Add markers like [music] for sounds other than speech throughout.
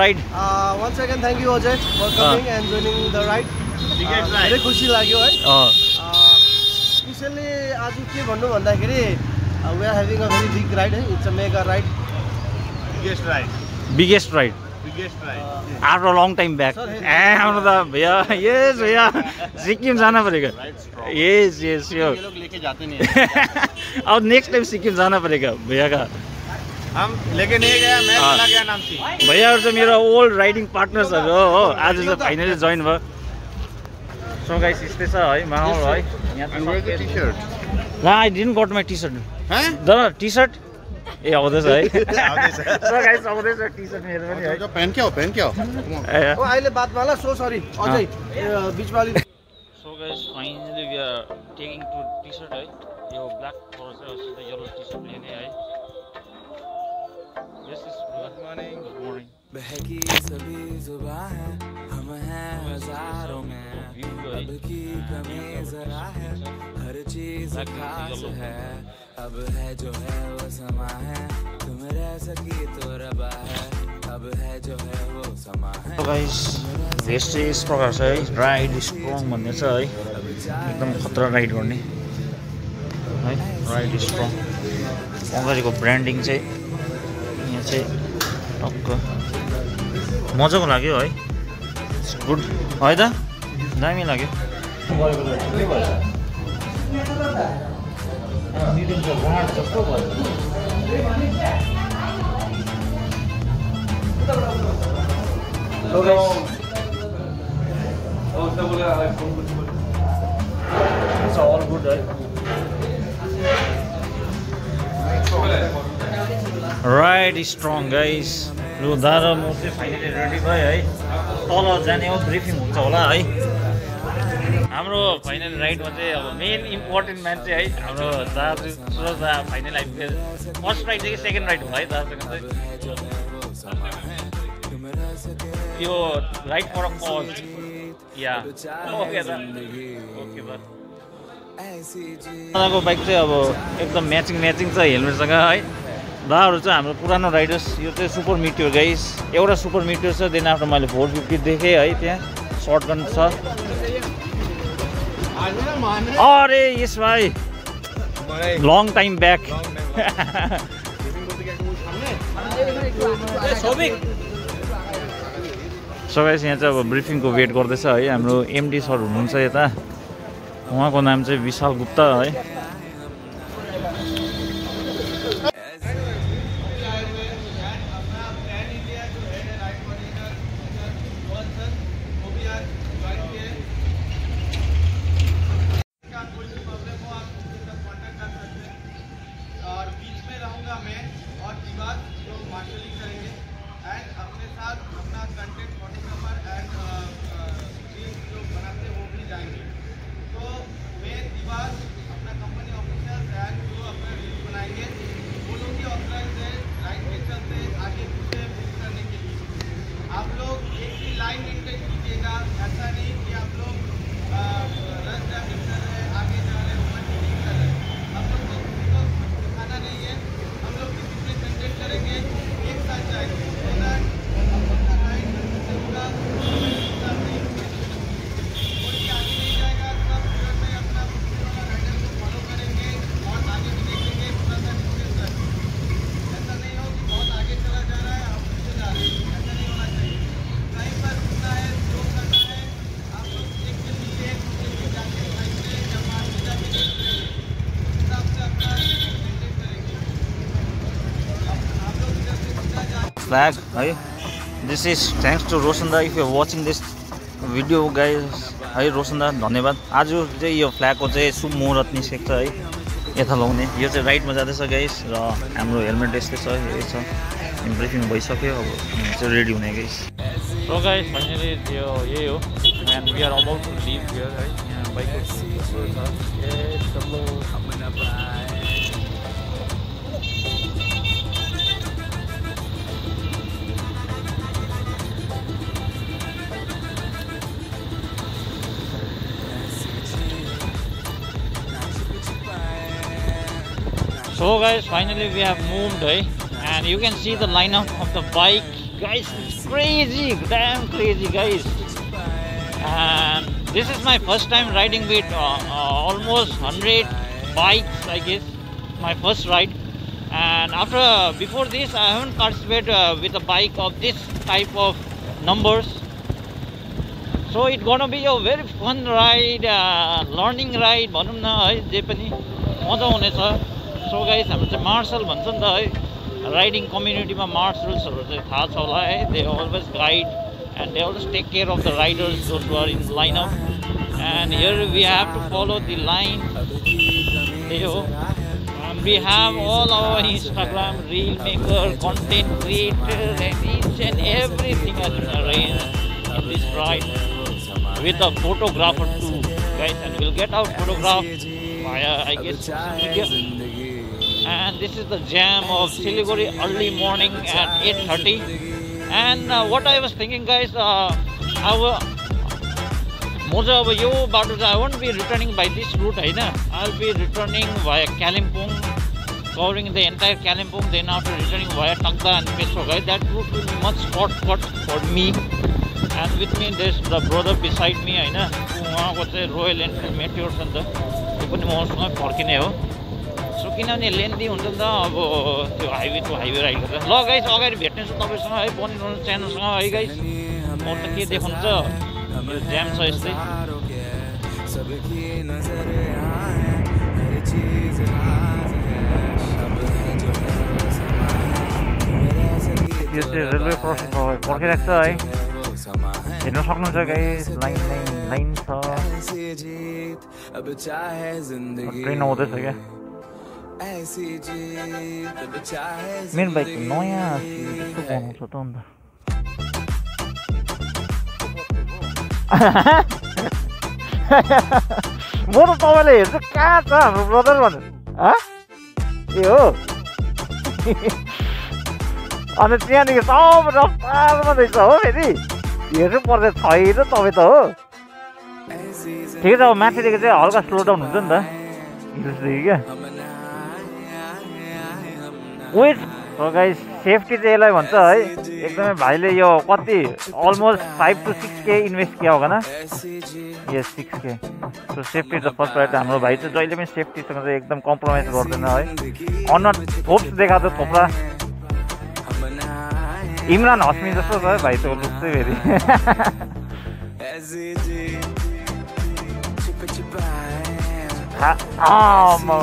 Ride once again thank you Ajay for coming and joining the ride धेरै खुसी लाग्यो है स्पेसल्ली आज के भन्नु भन्दाखेरि we are having a very big ride है it's a mega ride biggest ride biggest ride biggest ride after long time back ए हाम्रो त भैया यस भैया सिक्किम जान परेको यस यस यो ये लोग लेके जाते नहीं अब नेक्स्ट टाइम सिक्किम जान परेको भैया का. हम लेके नहीं गया मैं हाँ। चला गया नाम से। भैयाहरू चाहिँ मेरो ओल्ड राइडिङ पार्टनर्सहरू हो हो आज चाहिँ फाइनली जोइन भयो सो गाइस यस्तै छ है माहौल है यहाँ I didn't got my T shirt हैं? द टी सर्ट ए आउँदैछ है आउँदैछ। सो गाइस आउँदैछ टी सर्ट मेरो पनि है। जाओ, पहन के आओ पहन के आओ। Come on. ए, ओ अहिले बात माला सो सरी अजय ए, बिचमा अलिक so guys finally we are taking two T shirt है यो ब्ल्याक कलर चाहिँ टी सर्ट लिने है बहकी सभी जुबा है हम हैं हज़ारों में। अब की कमी जरा है हर चीज़ खास है। अब है जो है वो समा है तुम रह सकी तो रबा है। अब है जो है वो समा है। गाइस भेस्ट चाहिँ यस प्रकार छ है राइड स्ट्रङ भन्ने छ है एकदम खतरा राइड गर्ने है राइड स्ट्रङ अगाडिको ब्रान्डिङ चाहिँ चाहिँ टक्क। मजाको लाग्यो है। गुड। है त? दामी लाग्यो। It's all good, right strong guys लु दादा म चाहिँ फाइनली रेडी भयो है। तल जाने हो ब्रिफिङ हुन्छ होला है। हाम्रो फाइनल राइडमा चाहिँ अब मेन इम्पोर्टेन्ट मान्छे है हाम्रो दाजु सुरज दा फाइनल आइपुग्यो फर्स्ट राइड चाहिँ सेकेन्ड राइड भयो है दाजुसँग चाहिँ। यो राइड फर या ओके दा। ओके दा। दादाको बाइक चाहिँ अब एकदम म्याचिङ म्याचिङ छ हेलमेटसँग है। दादाहरू चाहिँ हाम्रो पुरानो राइडर्स यो चाहिँ सुपर मिटियर गाइस। एउटा सुपर मिटियर छ देन आफ्टर मैले फोर फिफ्टी देखेँ है त्यहाँ सर्ट गन छ। अरे यस भाइ। Long time back so guys यहाँ चाहिँ अब ब्रिफिङको वेट गर्दैछ है हाम्रो एमडी सर हुनुहुन्छ यता। उहाँको नाम चाहिँ विशाल गुप्ता है और बीच में रहूंगा मैं और दीवार जो मार्शलिंग करेंगे एंड अपने साथ अपना कंटेंट फोटोग्राफर एंड जो बनाते हैं वो भी जाएंगे तो मैं दीवार अपना कंपनी ऑफिसर एंड जो अपना रील बनाएंगे वो लोग ही ऑथराइज है लाइन के चलते आगे पीछे मूव करने के लिए आप लोग एक ही लाइन मेंटेन कीजिएगा ऐसा नहीं कि आप लोग रन ड्राइविंग कर रहे हैं आगे जा रहे हैं ऊपर नहीं कर रहे हैं हम लोग को किसी को कुछ दिखाना नहीं है हम लोग डिसिप्लिन मेंटेन करेंगे एक साथ जाएंगे so that हम लोग का राइड पूरा पूरा नहीं कोई भी आगे नहीं जाएगा सब फ्रंट में अपना पिछले वाला राइडर को फॉलो करेंगे और आगे भी देखेंगे थोड़ा सा डिस्टेंस रखेंगे ऐसा नहीं हो कि बहुत आगे चला जा रहा है आप पीछे जा रहे हैं ऐसा नहीं होना चाहिए कहीं पर रुकना है स्लो करना है आप लोग एक के पीछे एक दूसरे के जाके साइड से जब आप जाके देख रहे हैं उस हिसाब से अपना मेंटेन करेंगे अब आप लोग इधर से फ्ल्याग है this is thanks to Roshan da if you watching this video guys है रोशन दा धन्यवाद। आज चाहिँ यो फ्ल्यागको चाहिँ शुभ मुहुर्त निस्केको छ है। यता लाउने यो चाहिँ राइटमा जाँदैछ गाइस र हाम्रो हेलमेट यस्तै छ यही छ। ब्रिफिङ भइसक्यो अब चाहिँ रेडी हुने गाइस सो गाइस फाइनली यो यही हो। And we are about to leave here है यहाँ बाइकको So guys, finally we have moved, eh? and you can see the lineup of the bike guys, it's crazy, damn crazy, guys. And this is my first time riding with uh, uh, almost 100 bikes, I guess. My first ride. And after, before this, I haven't participated uh, with a bike of this type of numbers. So it's gonna be a very fun ride, uh, learning ride भनौँ न है जे पनि मजा हुनेछ so guys हाम्रो चाहिँ martial भन्छ नि त है राइडिङ कम्युनिटीमा मार्सल्सहरू चाहिँ थाहा छ होला है they always guide and they always take care of the riders those are in line up and here we have to follow the line त्यही हो we have all our Instagram reel maker, content creator, and each and everything has been arranged in this ride with a photographer too, guys. And we'll get our photograph via, I guess, social media. And this is the jam of Siliguri early morning at 8:30. And uh, what I was thinking, guys, uh, our म चाहिँ अब यो बाटो चाहिँ I won't be returning by this route होइन I will be returning via Kalimpong covering the entire Kalimpong then after returning via Takdah and Peshok है that route will be much shortcut for me and with me this the brother beside me होइन उहाँको चाहिँ royal Enfield meteor छ नि त त्यो पनि मसँगै फर्किने हो किनभने लेन्दी हुन्छ नि त अब त्यो हाइवे टु हाइवे राइड गर्दा। ल गाइस अगाडि भेट्ने छु तपाईँसँग है बनिरहनु च्यानलसँग है गाइस म त के देखाउनु छ यो ज्याम छ यस्तै। सहारों के सबकी नजर यहाँ है हर चीज राज है अब है जो है समा है मेरा संगीत यो चाहिँ रेलवे क्रसिङ पर्खिरहेको छ है। वो समा है हेर्नु सक्नुहुन्छ गाइस लाइन लाइन लाइन छ। ऐसी जीत अब चाहे जिंदगी ट्रेन आउँदैछ क्या? ऐसी जीत अब चाहे मेरो बाइक नयाँ कस्तो बनाउँछ त अन्त म त तपाईँलाई हेर्छु कहाँ छ हाम्रो ब्रदर भनेर हँ? ए हो अन्त त्यहाँदेखि सब रफ्तारमा रहेछ हो फेरि हेर्नु पर्छ छैन तपाईँ त हो। ठिकै छ अब माथिदेखि चाहिँ हल्का स्लो डाउन हुन्छ नि। त हिल्सदेखि क्या वेट गाइस सेफ्टी चाहिँ यसलाई भन्छ है। एकदमै भाइले यो कति almost five to six K invest किया होगा ना? सिक्स के सो सेफ्टी त फर्स्ट प्रायोरिटी हाम्रो भाइ चाहिँ जहिले पनि सेफ्टीसँग चाहिँ एकदम कम्प्रोमाइज गर्दैन है। अनुहार थोप्स देखाएको छ थोप्रा। इमरान हस्मी जस्तो छ है भाइ त्यो लुक चाहिँ फेरि। [laughs] आमा,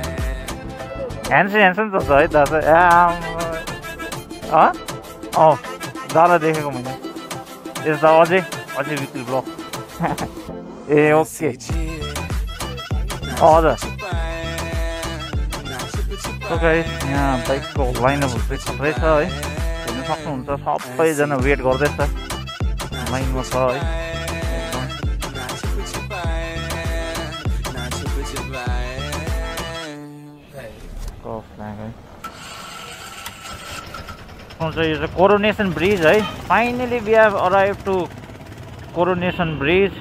[laughs] [laughs] ओइ, यो न पाए ह्यान्डसम ह्यान्डसम छ है ए आमा। अँ दादा देखेको मैले। यस दा अझै अझै विकिल ब्लक। [laughs] A okay. हजुर। गाइस यहाँ बाइकको लाइनहरू चाहिँ थुप्रै छ है। हेर्नु सक्नुहुन्छ सबैजना वेट गर्दैछ। लाइनमा छ है। आउँछ यो चाहिँ कोरोनेसन ब्रिज है। Finally we have arrive to Coronation Bridge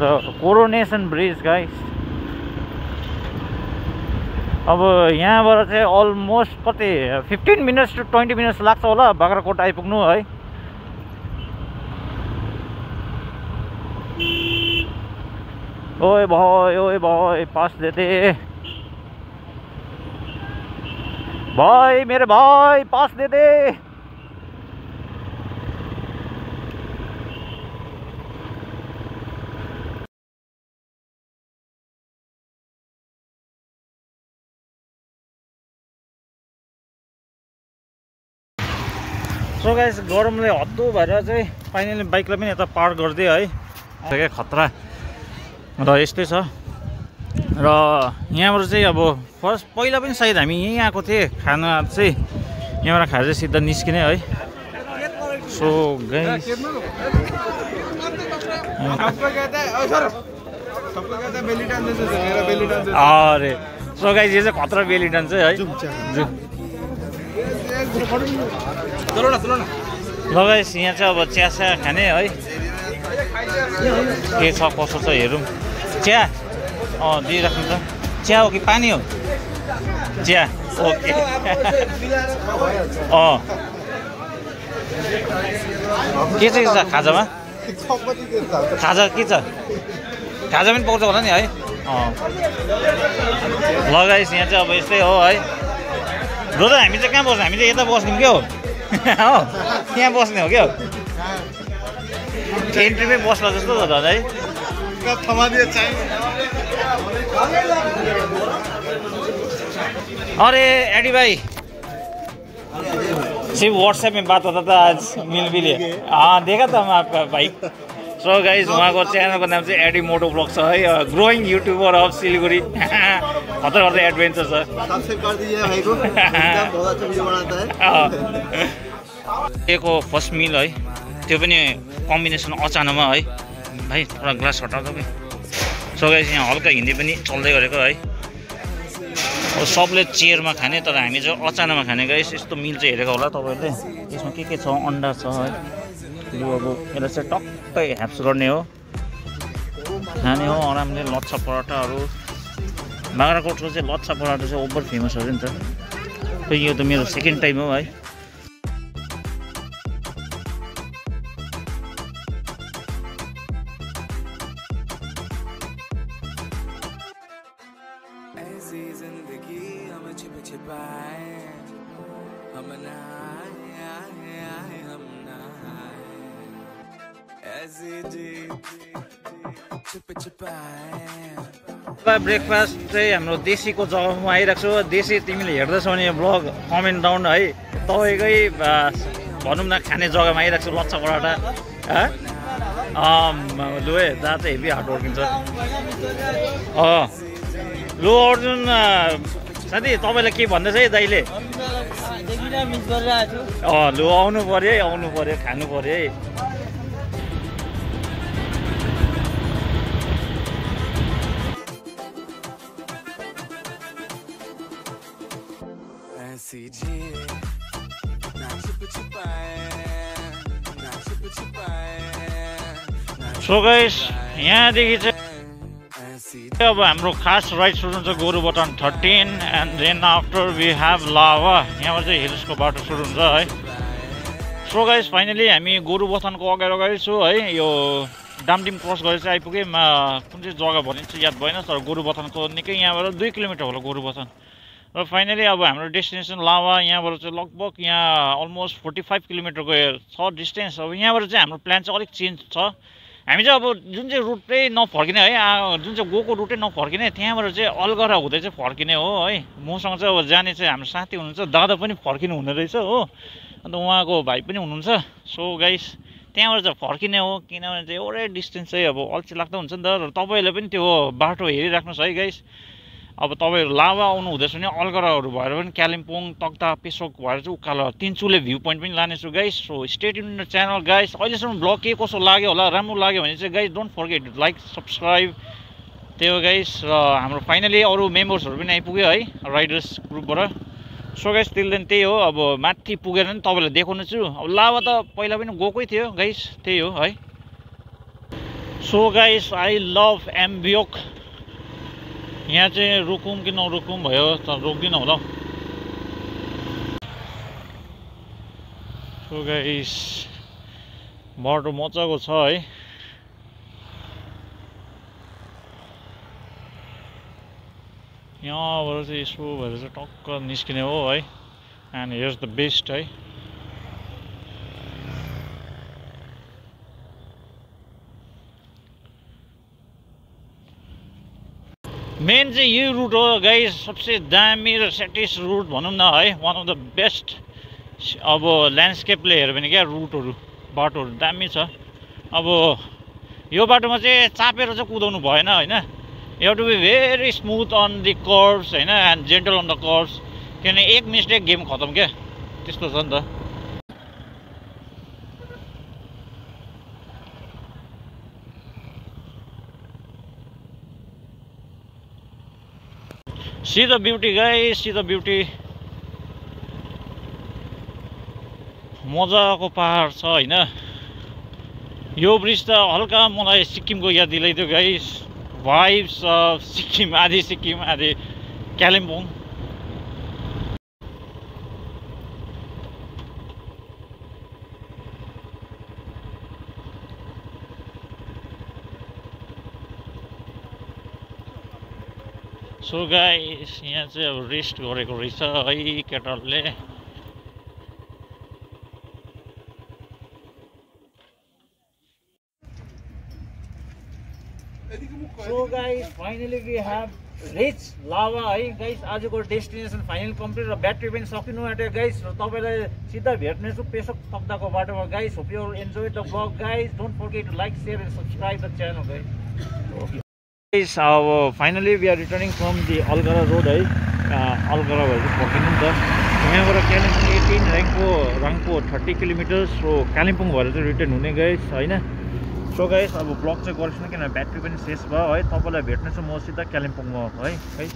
the Coronation Bridge guys अब यहाँबाट चाहिँ अलमोस्ट कति fifteen minutes to twenty minutes लाग्छ होला बाग्राकोट आइपुग्नु है। ओए भाई ओए भाई पास दे दे। भाई मेरे भाई पास दे दे। सो गाइस गरमले हद्दु भएर चाहिँ फाइनली बाइकलाई पनि यता पार गरिदियो है। क्या खतरा। र यस्तै छ। र यहाँबाट चाहिँ अब फर्स्ट पहिला पनि सायद हामी यहीँ आएको थिएँ। खाना चाहिँ यहाँबाट खाएर चाहिँ सिधा निस्किने है। सो डांस अरे सो यो चाहिँ खतरा बेली डान्स है। जु। चलो ना चलो ना ल गाइस यहाँ चाहिँ अब चिया खाने है। के छ कसो छ हेरौँ। चिया अँ दिइराख्नु त चिया हो कि पानी हो चिया ओके अँ के चाहिँ छ खाजामा खाजा के छ खाजा पनि पाउँछ होला नि है अँ लगाइस यहाँ चाहिँ अब यस्तै हो है रोजा हामी चाहिँ कहाँ बस्ने हामी चाहिँ यता बस्ने क्या हो हो त्यहाँ बस्ने हो क्या हो एन्ट्रीमै बस्ला जस्तो त दादा है थमादिए चाहिए अरे एडी भाई सिर्फ व्हाट्सएप में बात होता था आज मिल भी लिया हाँ देखा था मैं आपका भाई सो गाइज उहाँको च्यानलको नाम चाहिँ एडी मोटो ब्लग छ है ग्रोइङ युट्युबर अफ सिलगढी खतरा खतरा एडभेन्चर छ को एको फर्स्ट मिल है त्यो पनि कम्बिनेसन अचानकमा है भाइ थोडा ग्लास हटाउँछ कि गाइस यहाँ हल्का हिन्दी पनि चल्दै गरेको है। अब सबले चेयरमा खाने तर हामी चाहिँ अचानकमा खाने। गाइस यस्तो मिल चाहिँ हेरेको होला तपाईँहरूले। यसमा के के छ? अन्डा छ है। यो अब यसलाई चाहिँ टक्कै ह्याप्स गर्ने हो। खाने हो आरामले लच्छा पराठाहरू। बाग्राकोटको चाहिँ लच्छा पराठा चाहिँ ओभर फेमस अरे नि त। यो त मेरो सेकेन्ड टाइम हो है ऐसी जिंदगी हम छिप छिपाए हम नहाए आए आए हम नहाए ऐसी जी छिप छिपाए ब्रेकफास्ट चाहिँ हाम्रो देशीको जग्गामा आइरहेको छु। देशी तिमीले हेर्दैछौ भने ब्लग कमेन्ट डाउन है। तपाईँकै भनौँ न खाने जग्गामा आइरहेको छु लच्छा पराठा। लु है जहाँ चाहिँ हेभी हार्ड वर्किङ छ। लु अर्जुन साथी तपाईँलाई के भन्दैछ है दाइले? अँ लु आउनु पऱ्यो है आउनु पऱ्यो खानु पऱ्यो है। सो गाइस यहाँदेखि चाहिँ अब हाम्रो खास राइड सुरु हुन्छ Gorubathan thirteen and then after we have Lava यहाँबाट चाहिँ हिल्सको बाटो सुरु हुन्छ है। सो गाइस फाइनली हामी गोरु बथानको अगाडि अगाडि छु है। यो डामडिम क्रस गरेर चाहिँ आइपुगेँ। कुन चाहिँ जग्गा भन्ने चाहिँ याद भएन तर गोरु बथानको निकै यहाँबाट दुई किलोमिटर होला गोरु बथान। र फाइनली अब हाम्रो डेस्टिनेसन लावा यहाँबाट चाहिँ लगभग यहाँ अलमोस्ट फोर्टी फाइभ किलोमिटरको छ डिस्टेन्स अब यहाँबाट चाहिँ हाम्रो प्लान चाहिँ अलिक चेन्ज छ। हामी चाहिँ अब जुन चाहिँ रुटै नफर्किने है जुन चाहिँ गएको रुटै नफर्किने त्यहाँबाट चाहिँ अलगढा हुँदै चाहिँ फर्किने हो है। मसँग चाहिँ अब जाने चाहिँ हाम्रो साथी हुनुहुन्छ दादा पनि फर्किनु हुने रहेछ हो। अन्त उहाँको भाइ पनि हुनुहुन्छ। सो गाइस त्यहाँबाट चाहिँ फर्किने हो किनभने चाहिँ एउटै डिस्टेन्स चाहिँ अब अल्छी लाग्दो हुन्छ नि त। तपाईँहरूले पनि त्यो बाटो हेरिराख्नुहोस् है गाइस अब तपाईँहरू लाभा आउनु हुँदैछ भने अलगढाहरू भएर पनि कालिम्पोङ तक्ता पेसोक भएर चाहिँ उकालो तिनचुले भ्यू पोइन्ट पनि लानेछु guys so stayed in channel guys अहिलेसम्म ब्लग के कसो लाग्यो होला राम्रो लाग्यो भने चाहिँ guys don't forget like subscribe त्यही हो गाइस र हाम्रो फाइनली अरू मेम्बर्सहरू पनि आइपुग्यो है राइडर्स ग्रुपबाट सो गाइस तिल त्यही हो। अब माथि पुगेर नि तपाईँलाई देखाउनु छु। अब लाभा त पहिला पनि गएकै थियो गाइस त्यही हो है। So guys I love Ambiok यहाँ चाहिँ रोकौँ कि नरोकौँ भयो तर रोक्दिनँ होला हौ। सो गाइस बाटो मजाको छ है। यहाँबाट चाहिँ यसो भएर चाहिँ टक्क निस्किने हो है। एन्ड हेयर्स द बेस्ट है। मेन चाहिँ यो रुट हो गाइस सबसे दामी र सेटिस रुट भनौँ न है वान अफ द बेस्ट अब ल्यान्डस्केपले हेऱ्यो भने क्या रुटहरू बाटोहरू दामी छ। अब यो बाटोमा चाहिँ चापेर चाहिँ कुदाउनु भएन होइन। You to be very smooth on the curves होइन and gentle on the curves किनभने एक मिस्टेक गेम खतम क्या त्यस्तो छ नि त। See the beauty guy see the beauty मजाको पाहाड छ होइन? यो ब्रिज त हल्का मलाई सिक्किमको याद दिलाइदियो गाइस भाइब्स अफ सिक्किम आधी सिक्किम आधी कालिम्पोङ। सो गाइस यहाँ चाहिँ अब रेस्ट गरेको रहेछ है केटलले। So guys finally we have reach Lava है गाइस आजको डेस्टिनेसन फाइनल कम्प्लिट र ब्याट्री पनि सकिनु आँट्यो गाइस र तपाईँलाई सिधा भेट्नेछु पेसोक तक्दाको बाटोमा guys hope you enjoy the vlog guys don't forget to like share and subscribe the channel guys guys अब finally we are returning from the Algarah road है अलगढा भएर फर्किनु नि त यहाँबाट कालिम्पोङ एटिन ऱ्याङ्कको रङको थर्टी किलोमिटर्स हो कालिम्पोङ भएर चाहिँ रिटर्न हुने गाइस होइन सो गाइस अब ब्लग चाहिँ गर्छु किनभने ब्याट्री पनि शेष भयो है तपाईँलाई भेट्ने छु म सिधा कालिम्पोङमा है है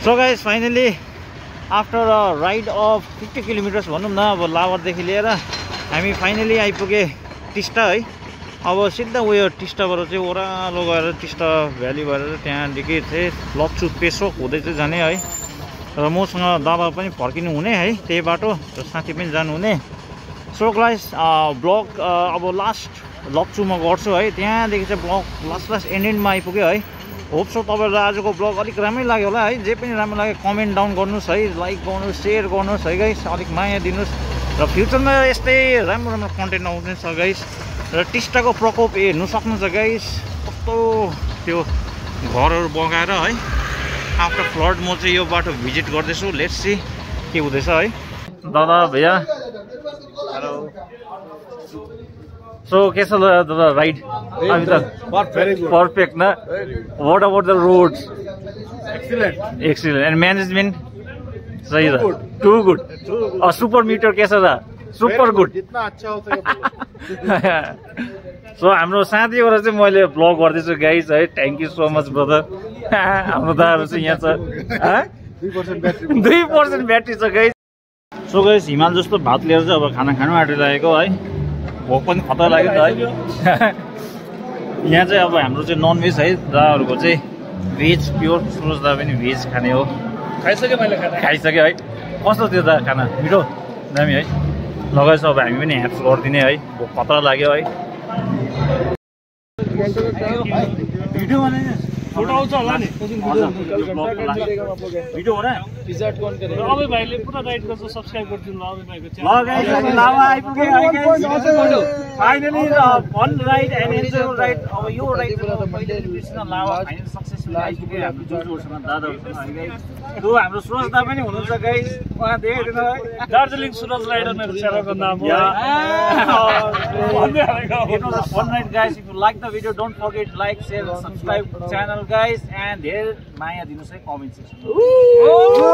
so guys finally after a ride of fifty kilometers भनौँ न। अब लावरदेखि लिएर हामी फाइनली आइपुगे टिस्टा है अब सिधा उयो टिस्टाबाट चाहिँ ओह्रालो गएर टिस्टा भ्याली भएर त्यहाँदेखि चाहिँ लप्चु पेसोक हुँदै चाहिँ जाने है। र मसँग दादा पनि फर्किनु हुने है त्यही बाटो र साथी पनि जानुहुने। सो गाइस ब्लग अब लास्ट लप्चुमा गर्छु है। त्यहाँदेखि चाहिँ ब्लग लास्ट लास्ट एन्ड एन्डमा आइपुग्यो है। होप सो तपाईँहरूलाई आजको ब्लग अलिक राम्रै लाग्यो होला है। जे पनि राम्रो लाग्यो कमेन्ट डाउन गर्नुहोस् है। लाइक गर्नुहोस् सेयर गर्नुहोस् है गाइस अलिक माया दिनुहोस्। र फ्युचरमा यस्तै राम्रो राम्रो कन्टेन्ट आउँदैछ गाइस र टिस्टाको प्रकोप हेर्नु सक्नुहुन्छ गाइस कस्तो त्यो घरहरू बगाएर है। आफ्टर फ्लड म चाहिँ यो बाटो भिजिट गर्दैछु। लेट्स सी के हुँदैछ है। दादा भैया। सो के छ दादा राइड अभी तक? पर्फेक्ट न? What about the roads excellent and management सही था। टू गुड और सुपर मीटर कैसा था? सुपर गुड जितना अच्छा हो सके सो [laughs] हाम्रो साथीबाट चाहिँ मैले ब्लग गर्दैछु गाइज है। Thank you so much brother हाम्रो दादाहरू चाहिँ यहाँ छ। [laughs] हाँ? दुई पर्सेन्ट ब्याट्री छ गाइज सो गाइज हिमाल जस्तो भात लिएर चाहिँ अब खाना खानु आँटिरहेको है। भोक पनि खतरा लाग्यो त है। [laughs] यहाँ चाहिँ अब हाम्रो चाहिँ नन भेज है। दादाहरूको चाहिँ भेज प्योर सुरज दा पनि भेज खाने हो। खाइसक्यो मैले खाना। खाइसक्यो है। कस्तो थियो दा खाना? मिठो? दामी है। लगाएछ अब हामी पनि ह्याप्स गरिदिने है भोक खतरा लाग्यो है भिडियो बनाइने फोटो आउँछ होला नि भिडियो हो र अबे भाइले पुरा राइड गर्छ सब्सक्राइब गरिदिनु ल अबे भाइको ल च्यानल गाइस हामी लाभा आइपुग्यो है guys finally fun ride and ride अब यो हाम्रो गाइस दा पनि हुनुहुन्छ गाइस उहाँ दार्जिलिङ सुरज राइडर मेरो च्यानलको नाम हो। [laughs] the video, don't forget like, share, and subscribe channel guys. And धेरै माया दिनुहोस् है कमेन्ट सेक्सनमा